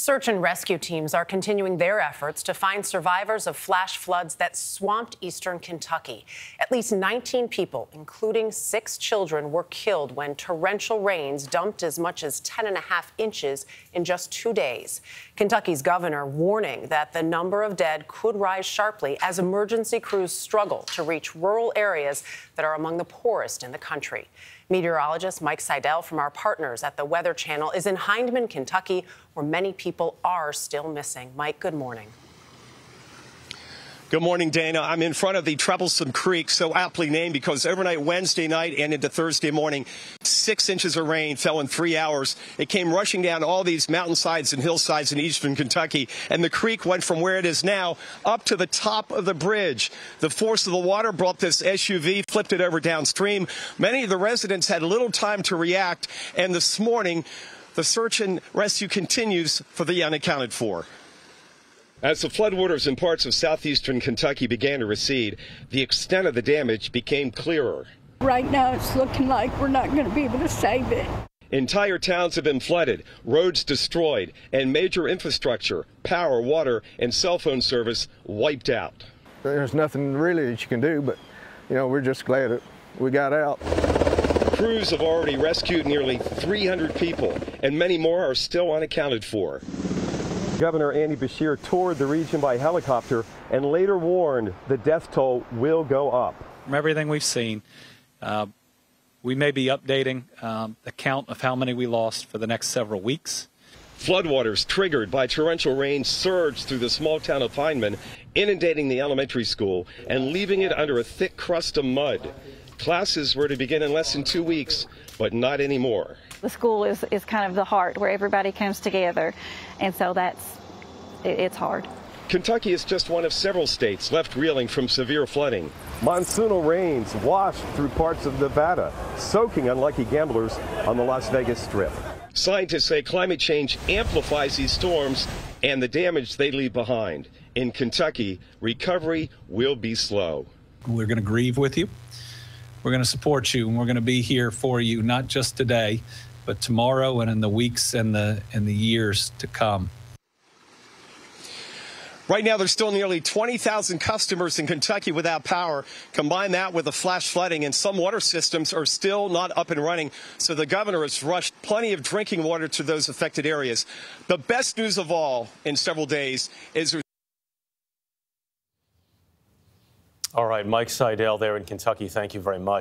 Search and rescue teams are continuing their efforts to find survivors of flash floods that swamped eastern Kentucky. At least 19 people, including six children, were killed when torrential rains dumped as much as 10 and a half inches in just two days. Kentucky's governor warning that the number of dead could rise sharply as emergency crews struggle to reach rural areas that are among the poorest in the country. Meteorologist Mike Seidel from our partners at the Weather Channel is in Hindman, Kentucky, where many people are still missing. Mike, good morning. Good morning, Dana. I'm in front of the Troublesome Creek, so aptly named because overnight Wednesday night and into Thursday morning, six inches of rain fell in three hours. It came rushing down all these mountainsides and hillsides in eastern Kentucky, and the creek went from where it is now up to the top of the bridge. The force of the water brought this SUV, flipped it over downstream. Many of the residents had little time to react, and this morning, the search and rescue continues for the unaccounted for. As the floodwaters in parts of southeastern Kentucky began to recede, the extent of the damage became clearer. Right now, it's looking like we're not going to be able to save it. Entire towns have been flooded, roads destroyed, and major infrastructure, power, water, and cell phone service wiped out. There's nothing really that you can do, but, you know, we're just glad that we got out. Crews have already rescued nearly 300 people, and many more are still unaccounted for. Governor Andy Beshear toured the region by helicopter and later warned the death toll will go up. From everything we've seen, uh, we may be updating um, the count of how many we lost for the next several weeks. Floodwaters triggered by torrential rain surged through the small town of Hindman, inundating the elementary school and leaving it under a thick crust of mud. Classes were to begin in less than two weeks, but not anymore. The school is, is kind of the heart where everybody comes together, and so that's it, it's hard. Kentucky is just one of several states left reeling from severe flooding. Monsoonal rains washed through parts of Nevada, soaking unlucky gamblers on the Las Vegas Strip. Scientists say climate change amplifies these storms and the damage they leave behind. In Kentucky, recovery will be slow. We're going to grieve with you. We're going to support you, and we're going to be here for you, not just today, but tomorrow and in the weeks and the and the years to come. Right now, there's still nearly 20,000 customers in Kentucky without power. Combine that with the flash flooding, and some water systems are still not up and running. So the governor has rushed plenty of drinking water to those affected areas. The best news of all in several days is. All right, Mike Seidel there in Kentucky, thank you very much.